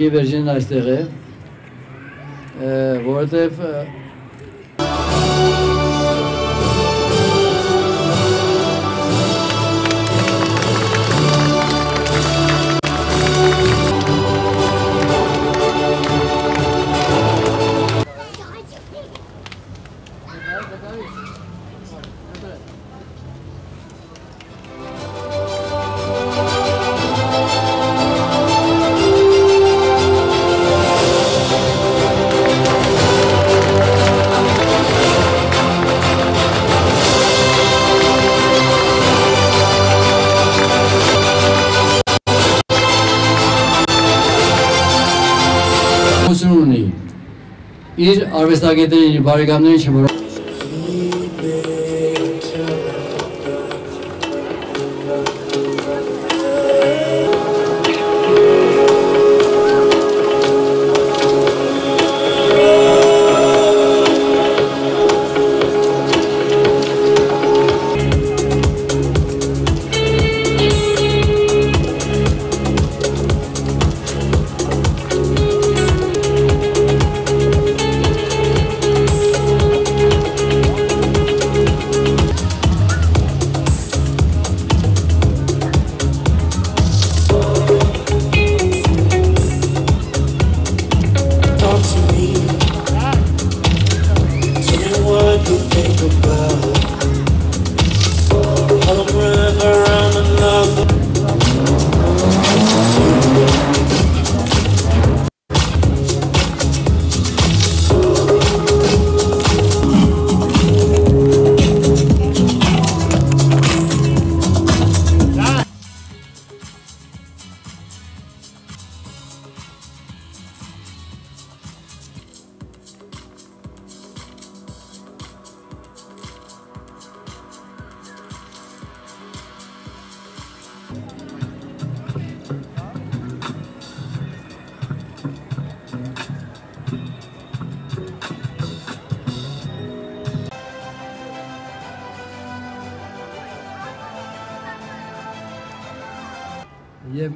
ki vergjinë në ashtere, e, vortef իր արվեստագետներին, բարեկամներին չմոռ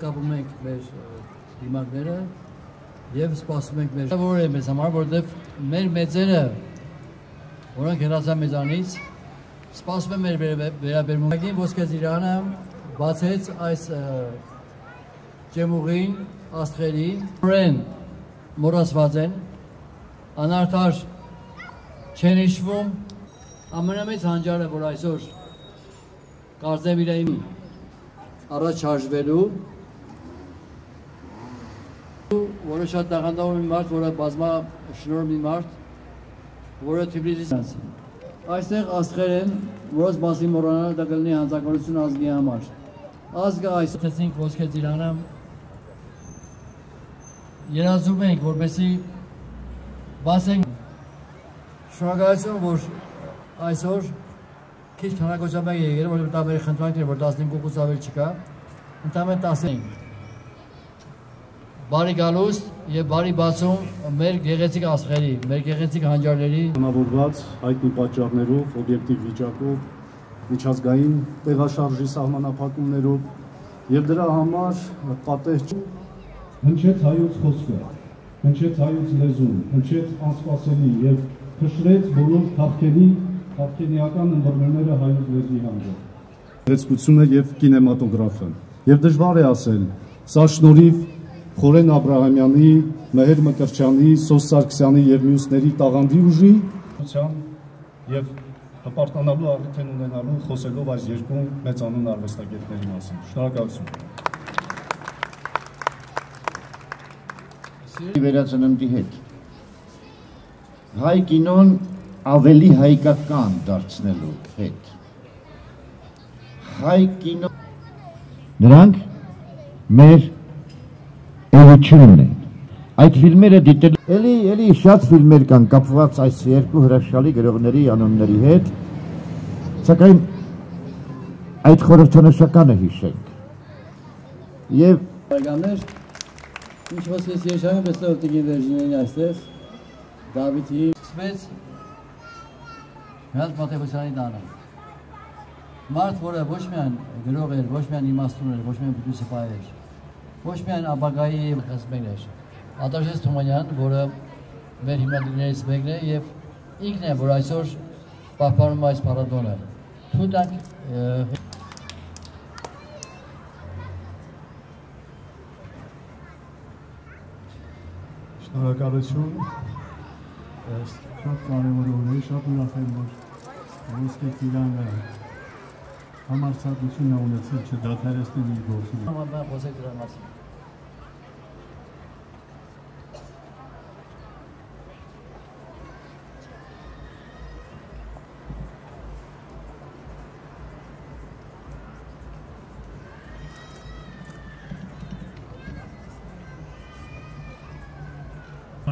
կապում ենք մեր դիմակները եւ սպասում ենք մեր որ է մեզ համար որովհետեւ մեր մեծերը որոնք հեռացան մեզանից սպասում են մեր վերաբերմունքին ոսկե ծիրանը բացեց այս ջեմուղին աստղերի որեն մոռացված են անարդար չեն հիշվում ամենամեծ հանճարը որ այսօր կարծեմ իրայի առաջ շարժվելու որը շատ տաղանդավոր մի մարդ, որը բազմա շնոր մի մարդ, որը Թիֆլիսից Այստեղ աստղեր են, որոնց մասին մոռանալը դա կլինի հանցագործություն ազգի համար։ Ազգը այս տեսինք ոսկե ծիրանը երազում ենք, որպեսի բասենք շնորհակալություն, որ այսօր քիչ քանակությամբ եկել, որ դա մեր խնդրանքն է, որ 15-ից ավել չկա, ընդամենը 15 բարի գալուս եւ բարի բացում մեր գեղեցիկ աստղերի, մեր գեղեցիկ հանճարների Հնավորված հայտնի պատճառներով, օբյեկտիվ վիճակով, միջազգային տեղաշարժի սահմանափակումներով եւ դրա համար պատեհ հնչեց հայոց խոսքը, հնչեց հայոց լեզուն, հնչեց անսպասելի եւ փշրեց բոլոր թավքերի, թավքենիական ըմբռնումները հայոց լեզվի հանդեպ։ գեղեցկությունը եւ կինեմատոգրաֆը։ Եվ դժվար է ասել, սա շնորհիվ Խորեն Աբրահամյանի, Մեհեր Մկրչյանի, Սոս Սարգսյանի եւ մյուսների տաղանդի ուժի եւ հպարտանալու առիթ են ունենալու խոսելով այս երկու մեծանուն արվեստագետների մասին։ Շնորհակալություն։ վերածննդի հետ։ Հայ կինոն ավելի հայկական դարձնելու հետ։ Հայ կինո Նրանք մեր էությունն են։ Այդ ֆիլմերը դիտել էլի էլի շատ ֆիլմեր կան կապված այս երկու հրաշալի գրողների անունների հետ, սակայն այդ խորհրդանշականը հիշենք։ Եվ Բարեկամներ, ինչ խոսքես երջանում պես օպտիկի վերջինային այստեղ, Դավիթի սկսվեց Հրանց Մաթեոսյանի տանը։ Մարդ, որը ոչ միայն գրող էր, ոչ միայն իմաստուն էր, ոչ միայն պիտի սպա էր, ոչ միայն ապագայի խսմենն էր։ Ադարժես Թումանյան, որը մեր հիմնադիրներից մեկն է եւ ինքն է, որ այսօր պահպանում այս փառատոնը։ Թուտակ Շնորհակալություն։ շատ կարևոր օր է, շատ ուրախ եմ, որ ոսկե ծիրանը համարձակություն է ունեցել չդադարեցնել իր գործը։ Համաբան խոսեք դրա մասին։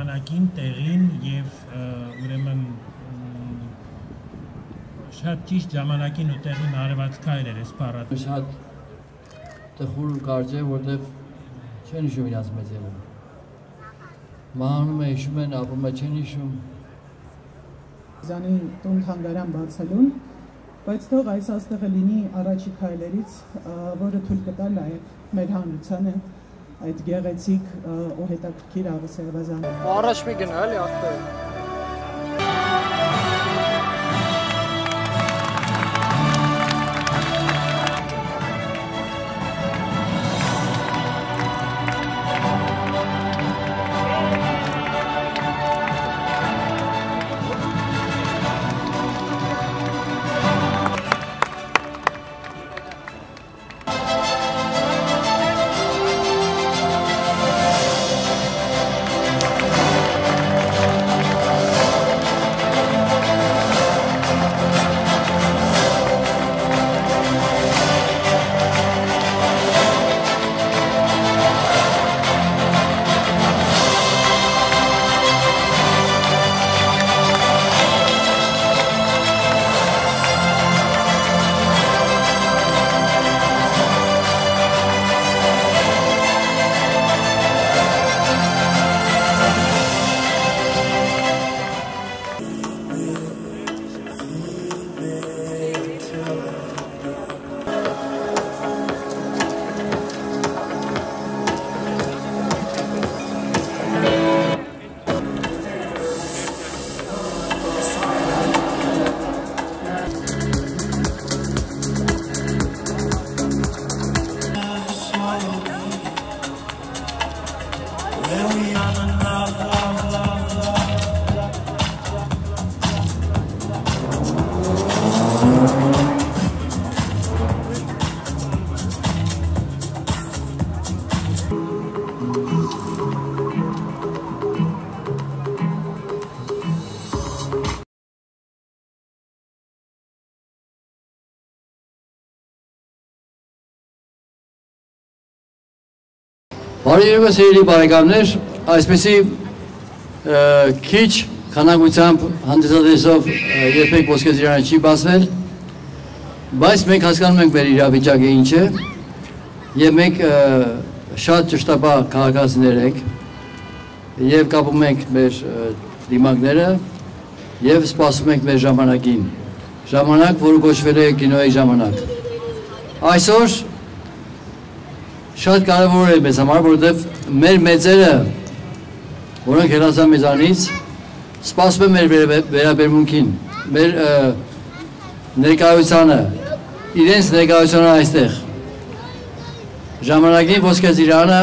ժամանակին, տեղին եւ ը, ուրեմն մ, շատ ճիշտ ժամանակին ու տեղին արված քայլեր էս պարատ։ Շատ տխուր է, որտեվ չեն հիշում իրաց մեծերը։ Մահանում է, հիշում են, ապրում է, չեն հիշում։ Զանի տուն թանգարան բացելուն, բայց թող այս աստեղը լինի առաջի քայլերից, որը թույլ կտա նաև մեր հանրությանը այդ գեղեցիկ ու հետաքրքիր աղսերվազանը։ Առաջ մի գնա էլի ախպեր։ Բարի երևս երելի բարեկամներ, այսպեսի քիչ քանակությամբ հանդիսատեսով երբեք ոսկե ծիրանը չի բացվել, բայց մենք հասկանում ենք մեր իրավիճակը ինչ է եւ մենք շատ ճշտապահ քաղաքացիներ ենք եւ կապում ենք մեր դիմակները եւ սպասում ենք մեր ժամանակին։ Ժամանակ, որը կոչվել է կինոյի ժամանակ։ Այսօր շատ կարևոր է մեզ համար, որովհետև մեր մեծերը, որոնք հեռացան մեզանից, սպասում են մեր վերաբեր- վերաբերմունքին, մեր ներկայությանը, իրենց ներկայությունը այստեղ։ Ժամանակին ոսկե ծիրանը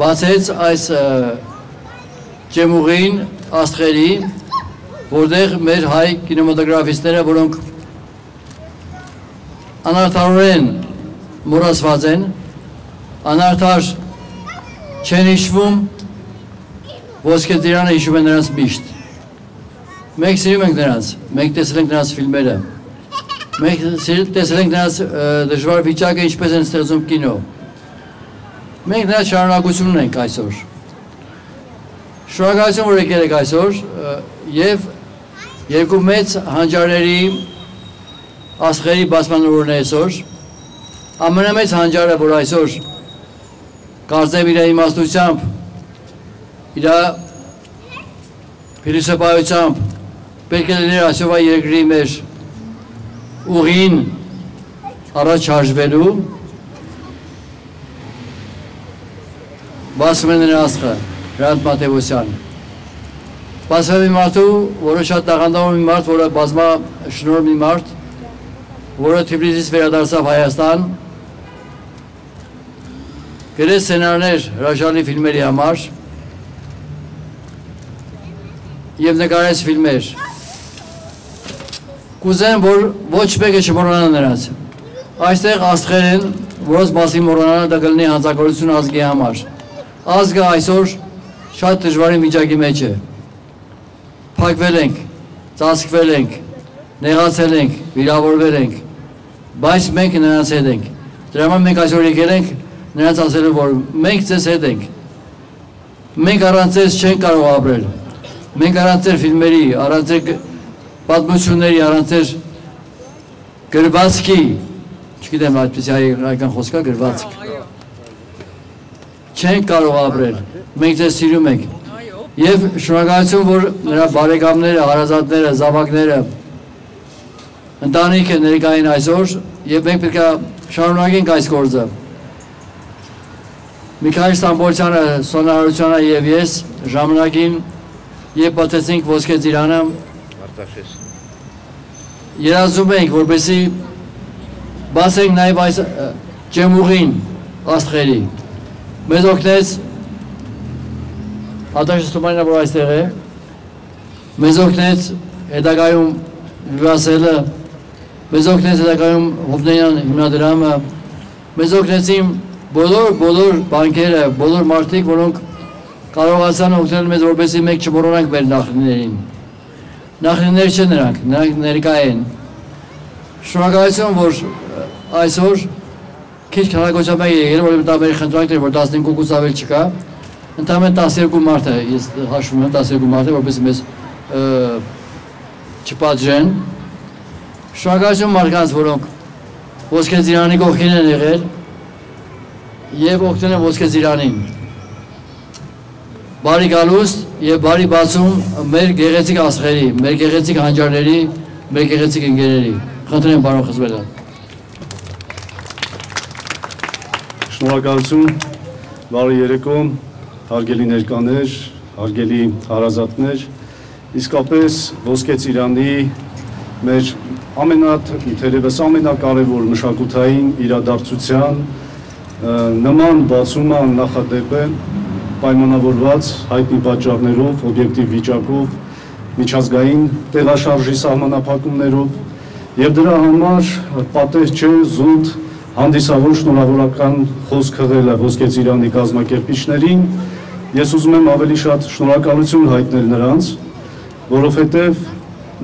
բացեց այս ջեմուղին աստղերի, որտեղ մեր հայ կինեմատոգրաֆիստները, որոնք անարդարորեն մոռացված են, անարդար չեն հիշվում, ոսկե ծիրանը հիշում են նրանց միշտ։ Մենք սիրում ենք նրանց, մենք տեսել ենք նրանց ֆիլմերը, մենք տեսել ենք նրանց դժվար վիճակը ինչպես են ստեղծում կինո։ Մենք նրանց շարունակություն ունենք այսօր։ Շնորհակալություն որ եկել եք այսօր եւ երկու մեծ հանճարերի աստղերի բացման օրն է այսօր։ Ամենամեծ հանճարը, որ այսօր կարծեմ իր իմաստությամբ, իր փիլիսոփայությամբ պետք է լիներ այսօրվա երկրի մեր ուղին առաջ հաշվելու բացում է նրա աստղը, Հրանտ Մատևոսյան։ Բացվել մի մարդու, որը շատ տաղանդավոր մի մարդ, որը բազմա շնոր մի մարդ, որը Թիֆլիսից վերադարձավ Հայաստան, գրեց սցենարներ հրաշալի ֆիլմերի համար եւ նկարեց ֆիլմեր։ Կուզեմ, որ ոչ մեկը չմոռանա նրանց։ Այստեղ աստղեր են, որոնց մասի մոռանալը դա կլինի հանցագործություն ազգի համար։ Ազգը այսօր շատ դժվարին վիճակի մեջ է։ Փակվել ենք, ծածկվել ենք, նեղացել ենք, վիրավորվել ենք, բայց մենք նրանց հետ ենք։ Դրա համար մենք այսօր եկել ենք նրանց ասելու, որ մենք ձեզ հետ ենք։ Մենք առանց ձեզ չենք կարող ապրել։ Մենք առանց ձեր ֆիլմերի, առանց ձեր պատմությունների, առանց ձեր գրվածքի, չգիտեմ այդպեսի հայկական խոսքա գրվածք։ Չենք կարող ապրել։ Մենք ձեզ սիրում ենք։ Եվ շնորհակալություն, որ նրա բարեկամները, հարազատները, զավակները ընտանիքը ներկային այսօր եւ մենք պետք է շարունակենք այս գործը։ Միքայել Ստամբոլյանը, Սոնարությանը եւ ես ժամանակին երբ պատեցինք ոսկե ծիրանը երազում ենք, որպեսի բացենք նաև այս ջեմուղին աստղերի։ Մեզ օգնեց Ադաշ Ստումանյանը, որ այստեղ է, մեզ օգնեց հետագայում վասելը, մեզ օգնեց հետագայում Հովնեյան հիմնադրամը, մեզ օգնեցին բոլոր բոլոր բանկերը, բոլոր մարդիկ, որոնք կարողացան օգնել մեզ, որպեսզի մենք չմոռանանք մեր նախնիներին։ Նախնիներ չեն նրանք, նրանք ներկա են։ Շնորհակալություն, որ այսօր քիչ քանակությամբ է եկել, որ դա մեր խնդրանքն էր, որ 15-ից ավել չկա։ Ընդհանրապես 12 մարդ է, ես հաշվում եմ 12 մարդ է, որպեսզի մեզ չպատժեն։ Շնորհակալություն մարդկանց, որոնք ոսկե ծիրանի կողքին են եղել եւ են ոսկե ծիրանին բարի գալուստ եւ բարի բացում մեր գեղեցիկ աստղերի, մեր գեղեցիկ հանճարների, մեր գեղեցիկ ընկերների։ Խնդրեմ բարոն Խզբելյան։ Շնորհակալություն, բարի երեկո, հարգելի ներկաներ, հարգելի հարազատներ, իսկապես ոսկե ծիրանի մեր ամենատ, թերևս ամենակարևոր մշակութային իրադարձության նման բացման նախադեպ է պայմանավորված հայտնի պատճառներով, օբյեկտիվ վիճակով, միջազգային տեղաշարժի սահմանափակումներով եւ դրա համար պատեհ չէ զուտ հանդիսավոր շնորհավորական խոսք հղելը ոսկե ծիրանի կազմակերպիչներին ես ուզում եմ ավելի շատ շնորհակալություն հայտնել նրանց որովհետեւ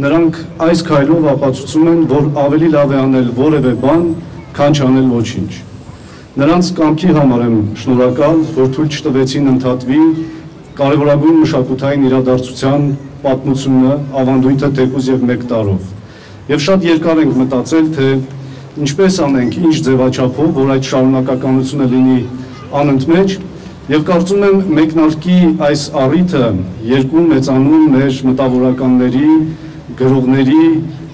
նրանք այս քայլով ապացուցում են որ ավելի լավ է անել որևէ բան քան չանել ոչինչ Նրանց կամքի համար եմ շնորհակալ, որ թույլ չտվեցին ընդհատվի կարևորագույն մշակութային իրադարձության պատմությունը ավանդույթը թեկուզ եւ 1 տարով։ Եվ շատ երկար ենք մտածել, թե ինչպես անենք, ինչ ձևաչափով, որ այդ շարունակականությունը լինի անընդմեջ, եւ կարծում եմ մեկնարկի այս առիթը երկու մեծանուն մեր մտավորականների, գրողների,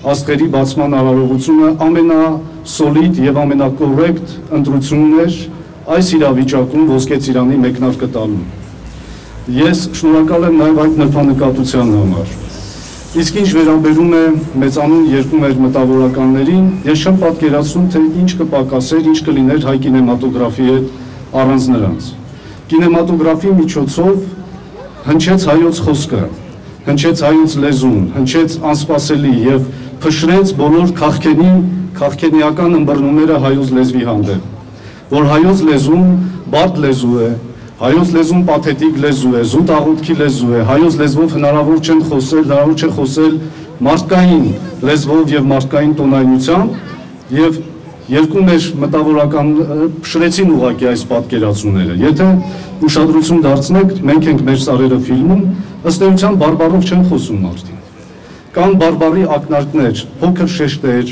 աստղերի բացման արարողությունը ամենա սոլիդ եւ ամենակորեկտ ընտրությունն էր այս իրավիճակում ոսկե ծիրանի մեկնարկը տալու։ Ես շնորհակալ եմ նաեւ այդ նրբանկատության համար։ Իսկ ինչ վերաբերում է մեծանուն երկու մեր մտավորականներին, ես չեմ պատկերացնում, թե ինչ կպակասեր, ինչ կլիներ հայ կինեմատոգրաֆի հետ առանց նրանց։ Կինեմատոգրաֆի միջոցով հնչեց հայոց խոսքը, հնչեց հայոց լեզուն, հնչեց անսպասելի եւ փշրեց բոլոր քաղքենի քաղքենիական ըմբռնումները հայոց լեզվի հանդեպ, որ հայոց լեզուն բարդ լեզու է, հայոց լեզուն պաթետիկ լեզու է, զուտ աղոթքի լեզու է, հայոց լեզվով հնարավոր չեն խոսել, հնարավոր չէ խոսել մարդկային լեզվով եւ մարդկային տոնայնությամբ եւ երկու մեր մտավորական փշրեցին ուղակի այս պատկերացումները։ Եթե ուշադրություն դարձնեք, մենք ենք մեր սարերը ֆիլմում, ըստ էության բարբարով չեն խոսում մարդիկ։ Կան բարբարի ակնարկներ, փոքր շեշտեր,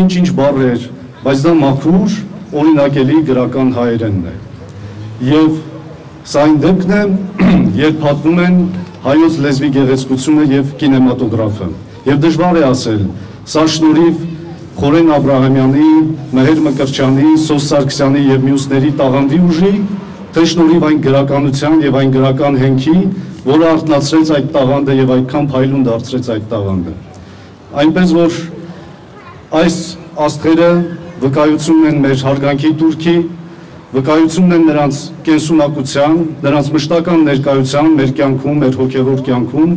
ինչ-ինչ բառեր, բայց դա մաքուր, օրինակելի գրական հայերենն է։ Եվ սա այն դեպքն է, երբ պատմում են հայոց լեզվի գեղեցկությունը եւ կինեմատոգրաֆը։ Եվ դժվար է ասել, սա շնորհիվ Խորեն Աբրահամյանի, Մհեր Մկրչյանի, Սոս Սարգսյանի եւ մյուսների տաղանդի ուժի, թե շնորհիվ այն գրականության եւ այն գրական հենքի, որը ախտնացրեց այդ տաղանդը եւ այդքան փայլուն դարձրեց այդ տաղանդը։ Այնպես որ այս աստղերը վկայությունն են մեր հարգանքի Թուրքի, վկայությունն են նրանց կենսունակության, նրանց մշտական ներկայության մեր կյանքում, մեր հոգեվոր կյանքում,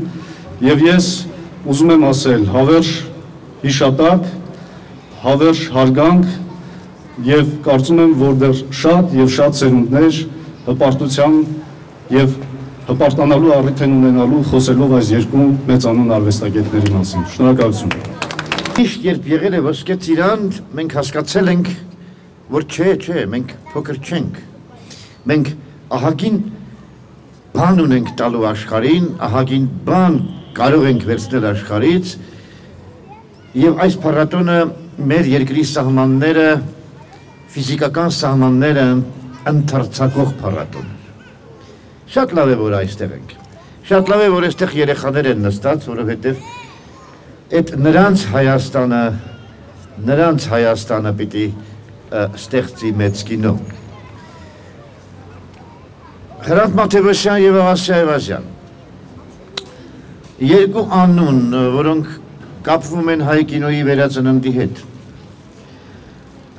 եւ ես ուզում եմ ասել, հավերժ հիշատակ, հավերժ հարգանք եւ կարծում եմ, որ դեռ շատ եւ շատ ծերունդներ հպարտության եւ հպարտանալու առիթ են ունենալու խոսելով այս երկու մեծանուն արվեստագետների մասին։ Շնորհակալություն։ Միշտ երբ եղել է ոսկե ծիրան, մենք հասկացել ենք, որ չէ, չէ, մենք փոքր չենք։ Մենք ահագին բան ունենք տալու աշխարհին, ահագին բան կարող ենք վերցնել աշխարհից եւ այս փառատոնը մեր երկրի սահմանները ֆիզիկական սահմանները ընթերցակող փառատոն է։ Շատ լավ է որ այստեղ ենք։ Շատ լավ է որ այստեղ երեխաներ են նստած, որովհետեւ այդ նրանց Հայաստանը նրանց Հայաստանը պիտի ստեղծի մեծ կինո։ Հրանտ Մաթևոսյան եւ Ասիա Այվազյան։ Երկու անուն, որոնք կապվում են հայ կինոյի վերածննդի հետ։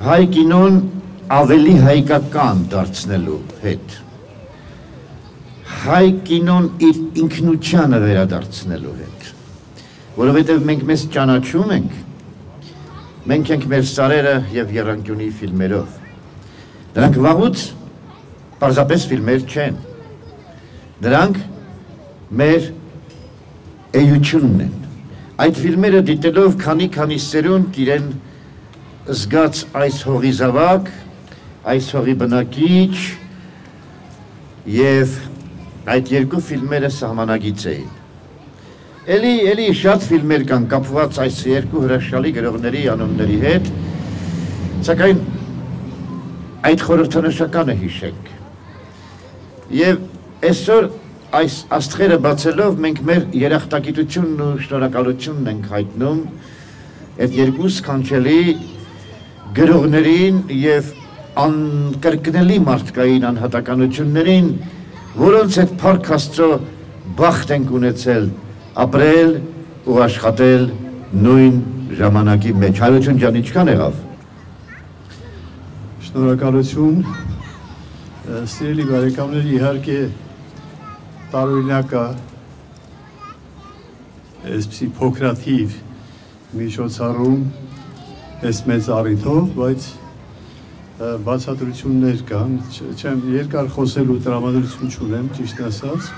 Հայ կինոն ավելի հայկական դարձնելու հետ։ Հայ կինոն իր ինքնությանը վերադարձնելու հետ։ Որովհետև մենք մեզ ճանաչում ենք Մենք ենք մեր սարերը եւ Երանկյունի ֆիլմերով։ Դրանք վաղուց պարզապես ֆիլմեր չեն։ Դրանք մեր էությունն են։ Այդ ֆիլմերը դիտելով քանի-քանի սերունդ իրեն զգաց այս հողի զավակ, այս հողի բնակիչ եւ այդ երկու ֆիլմերը սահմանագից էին։ Էլի, էլի շատ ֆիլմեր կան կապված այս երկու հրաշալի գրողների անունների հետ, սակայն այդ խորհրդանշականը հիշենք։ Եվ այսօր այս աստղերը բացելով մենք մեր երախտագիտությունն ու շնորհակալությունն ենք հայտնում այդ երկու սքանչելի գրողներին եւ անկրկնելի մարդկային անհատականություններին, որոնց հետ Փարք Աստծո բախտ ենք ունեցել ապրել ու աշխատել նույն ժամանակի մեջ։ Հայրություն ջան, ինչքան եղավ։ Շնորհակալություն։ Սիրելի բարեկամներ, իհարկե տարօրինակ է այսպիսի փոքրաթիվ միջոցառում այս մեծ առիթով, բայց բացատրություններ կան, չեմ երկար խոսելու տրամադրություն չունեմ, ճիշտ ասած,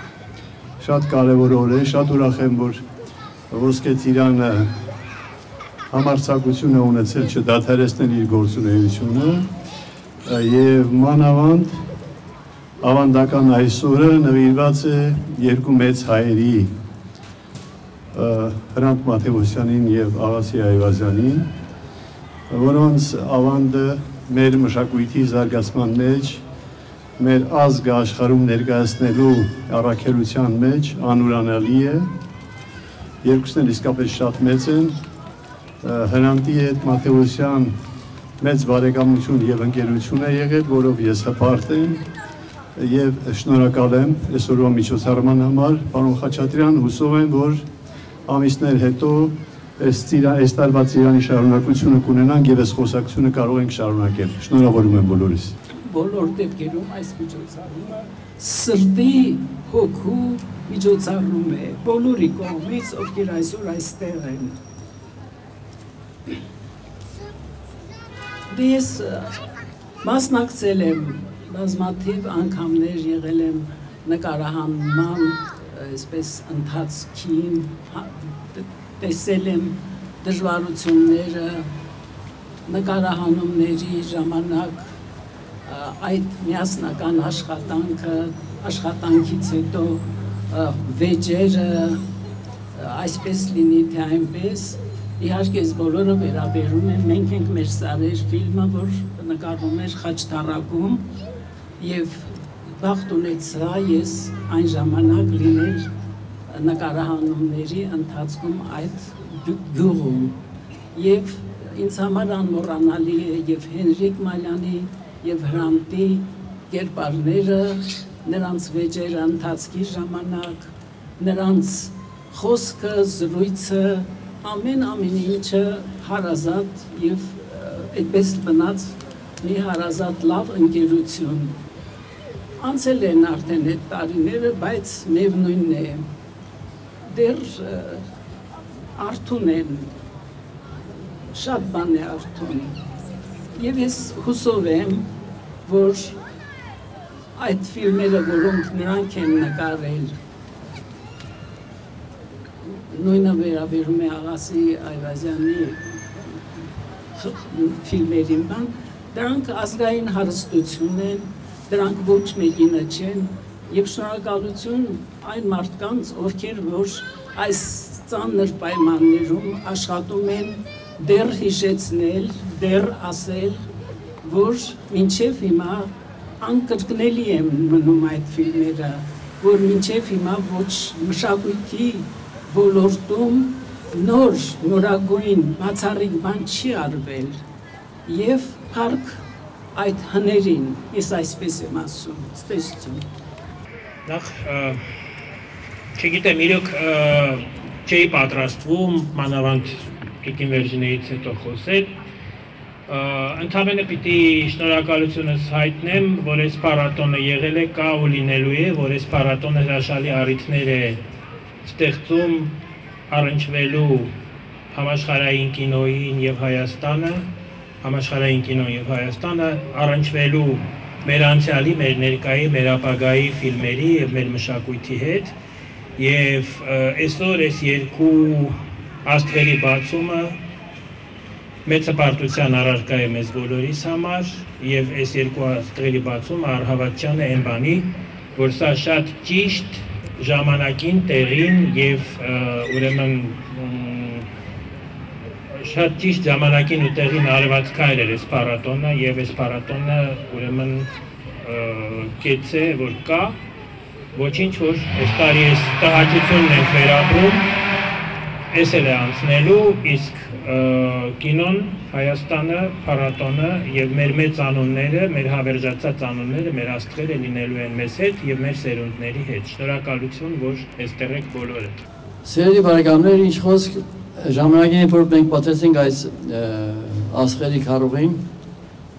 շատ կարևոր օր է, շատ ուրախ եմ, որ ոսկե ծիրանը համարցակություն է ունեցել չդադարեցնել իր գործունեությունը եւ մանավանդ ավանդական այսօրը նվիրված է երկու մեծ հայերի Հրանտ Մաթեոսյանին եւ Աղասի Այվազյանին, որոնց ավանդը մեր մշակույթի զարգացման մեջ մեր ազգը աշխարհում ներկայացնելու առաքելության մեջ անուրանալի է։ Երկուսն էլ իսկապես շատ մեծ են։ Հրանտի հետ Մաթեոսյան մեծ բարեկամություն եւ ընկերություն է եղել, որով ես հպարտ եմ եւ շնորհակալ եմ այսօրվա միջոցառման համար։ Պարոն Խաչատրյան, հուսով եմ, որ ամիսներ հետո այս այս տարվա ծիրանի շարունակությունը կունենանք եւ այս խոսակցությունը կարող ենք շարունակել։ Շնորհավորում եմ բոլորիս բոլոր դեպքերում այս միջոցառումը սրտի հոգու միջոցառում է բոլորի կողմից, ովքեր այսօր այստեղ են։ Դե ես մասնակցել եմ բազմաթիվ անգամներ եղել եմ նկարահանման այսպես ընթացքին հա, տեսել եմ դժվարությունները նկարահանումների ժամանակ այդ միասնական աշխատանքը, աշխատանքից հետո վեճերը այսպես լինի թե այնպես, իհարկե ես բոլորը վերաբերում եմ, մենք ենք մեր սարեր ֆիլմը, որ նկարվում էր խաչտարակում եւ բախտ ունեցա ես այն ժամանակ լինել նկարահանումների ընթացքում այդ գյուղում եւ ինձ համար անմոռանալի է եւ Հենրիկ Մալյանի եւ Հրանտի կերպարները, նրանց վեճերը ընթացքի ժամանակ, նրանց խոսքը, զրույցը, ամեն ամեն ինչը հարազատ եւ այդպես մնաց մի հարազատ լավ ընկերություն։ Անցել են արդեն այդ տարիները, բայց միևնույնն է դեռ արթուն են շատ բան է արթուն եւ ես հուսով եմ որ այդ ֆիլմերը որոնք նրանք են նկարել նույնը վերաբերում է աղասի Այվազյանի ֆիլմերին բան, դրանք ազգային հարստություն են, դրանք ոչ մեկինը չեն, եւ շնորհակալություն այն մարդկանց, ովքեր որ այս ծանր պայմաններում աշխատում են դեռ հիշեցնել, դեռ ասել, որ մինչև հիմա անկրկնելի են մնում այդ ֆիլմերը, որ մինչև հիմա ոչ մշակույթի ոլորտում նոր, նորագույն, բացառիկ բան չի արվել եւ փառք այդ հներին, ես այսպես եմ ասում, ստեսություն։ Նախ չգիտեմ, իրոք չէի պատրաստվում մանավանդ Տիկին Վերջինեից հետո խոսել, ընդհանրապես պիտի շնորհակալությունս հայտնեմ, որ այս փառատոնը եղել է, կա ու լինելու է, որ այս փառատոնը հրաշալի առիթներ է ստեղծում առնչվելու համաշխարհային կինոյին եւ Հայաստանը, համաշխարհային կինոն եւ Հայաստանը առնչվելու մեր անցյալի, մեր ներկայի, մեր ապագայի ֆիլմերի եւ մեր մշակույթի հետ եւ այսօր այս երկու աստղերի բացումը մեծ հպարտության առարկա է մեզ բոլորիս համար եւ այս երկու աստղերի բացումը առհավատչան է այն բանի, որ սա շատ ճիշտ ժամանակին, տեղին եւ ուրեմն շատ ճիշտ ժամանակին ու տեղին արված քայլ էր այս փառատոնը եւ այս փառատոնը ուրեմն կեց է որ կա ոչինչ որ այս տարի այս տհաճությունն ենք վերապրում այս էլ է անցնելու իսկ կինոն Հայաստանը փառատոնը եւ մեր մեծ անունները, մեր հավերժացած անունները, մեր աստղերը լինելու են մեզ հետ եւ մեր սերունդների հետ։ Շնորհակալություն, որ այստեղ եք բոլորը։ Սիրելի բարեկամներ, ինչ խոսք ժամանակին, որ մենք պատեցինք այս աստղերի քարուղին,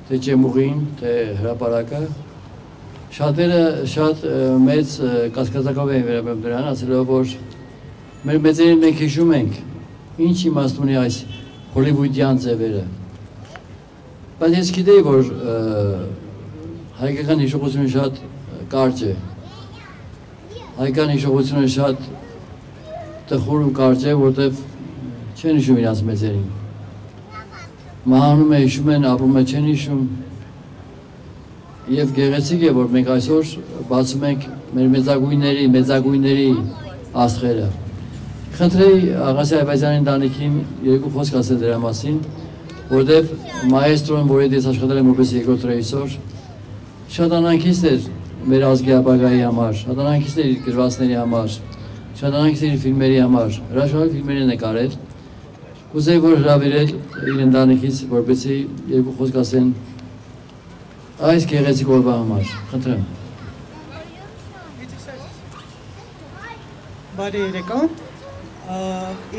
թե ջեմուղին, թե հրապարակը, շատերը շատ մեծ կասկածակով են վերաբերում դրան, ասելով որ մեր մեծերին մենք հիշում ենք ինչ իմաստ ունի այս հոլիվուդյան ձևերը։ Բայց ես գիտեի, որ հայկական հիշողությունը շատ կարճ է։ Հայկական հիշողությունը շատ տխուր ու կարճ է, որտեվ չեն հիշում իրաց մեծերին։ Մահանում է, հիշում են, ապրում է, չեն հիշում։ Եվ գեղեցիկ է, որ մենք այսօր բացում ենք մեր մեծագույնների, մեծագույնների աստղերը։ Խնդրեի Աղասի Այվազյանի ընտանիքին երկու խոսք ասել դրա մասին, որտեվ մայեստրոն, որ ես աշխատել եմ որպես երկրորդ ռեժիսոր, շատ անհանգիստ էր մեր ազգի ապագայի համար, շատ անհանգիստ էր իր գրվածների համար, շատ անհանգիստ էր իր ֆիլմերի համար, հրաշալի ֆիլմեր է նկարել։ Կուզեի որ հրավիրել իր ընտանիքից, որպեսզի երկու խոսք ասեն այս գեղեցիկ օրվա համար։ Խնդրեմ։ Բարի երեկո։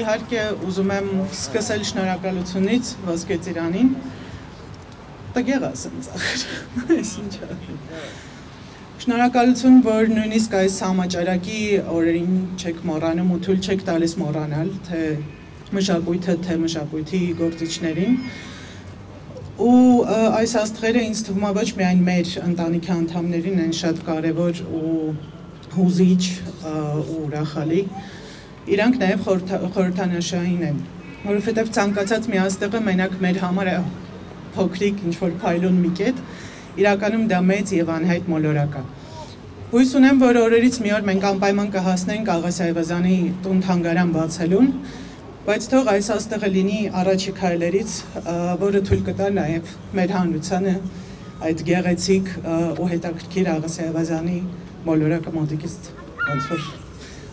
Իհարկե ուզում եմ սկսել շնորհակալությունից Ոսկե Ծիրանին։ Տգեղ ասեմ ծախր։ Այսինչա։ Շնորհակալություն, որ նույնիսկ այս համաճարակի օրերին չեք մոռանում ու թույլ չեք տալիս մոռանալ, թե մշակույթը, թե մշակույթի գործիչներին։ Ու այս աստղերը ինձ թվում է ոչ միայն մեր ընտանիքի անդամներին են շատ կարևոր ու հուզիչ ու ուրախալի, իրանք նաև խորհրդանշային են, որովհետև ցանկացած մի աստղը մենակ մեր համար է փոքրիկ ինչ որ փայլուն մի կետ, իրականում դա մեծ եւ անհայտ մոլորակ է։ Հույս ունեմ, որ օրերից մի օր մենք անպայման կհասնենք Աղաս Այվազյանի տուն թանգարան բացելուն, բայց թող այս աստղը լինի առաջի քայլերից, որը թույլ կտա նաև մեր հանրությանը այդ գեղեցիկ ու հետաքրքիր Աղաս Այվազյանի մոլորակը մոտիկից ոնց որ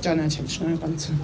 ճանաչել։ Շնորհակալություն։